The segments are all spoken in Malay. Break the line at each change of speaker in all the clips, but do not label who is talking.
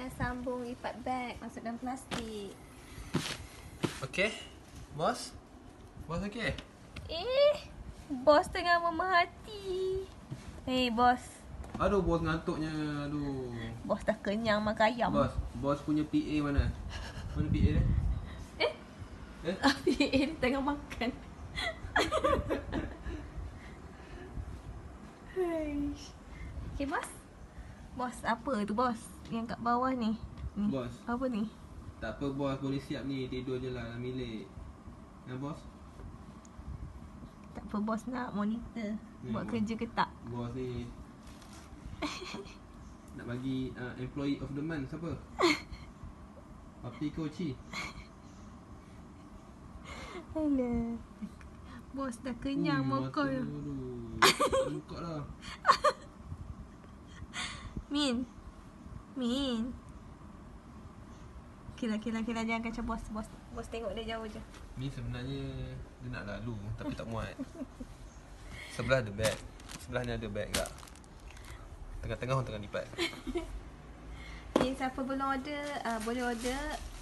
dah sambung lipat beg masuk dalam plastik.
Okay. Bos? Bos okay?
Eh, bos tengah memerhati. Hei, bos.
Aduh, bos ngantuknya. Aduh.
Bos dah kenyang makan ayam.
Bos, bos punya PA mana? Mana PA dia?
Eh,
Eh?
Api ni tengah makan. Haish. Okay, bos. Bos, apa tu bos? Yang kat bawah ni. ni.
Bos.
Apa ni?
Tak apa bos, boleh siap ni. Tidur je lah dalam bilik. Ya bos?
Tak apa bos nak monitor.
Hmm,
Buat
bos.
kerja ke tak?
Bos ni nak bagi uh, employee of the month siapa? Papi Koci.
Alah. Bos dah kenyang
Ui,
makan.
Buka lah.
Min. Min. Kira kira kira jangan kacau bos bos. Bos tengok dia jauh je.
Ni sebenarnya dia nak lalu tapi tak muat. Sebelah ada beg. Sebelah ni ada beg tak? Tengah-tengah orang tengah lipat.
Okay, siapa belum order, uh, boleh order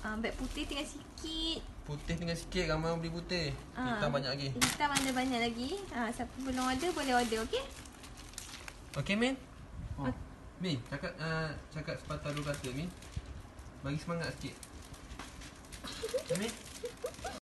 uh, beg putih tinggal sikit.
Putih tinggal sikit ramai orang beli putih.
Ah.
Hitam banyak lagi.
Hitam ada banyak lagi. Uh, siapa belum order, boleh order, okey?
Okey Min?
Oh.
Min, cakap uh, cakap sepatah dua kata Min. Bagi semangat sikit. Min?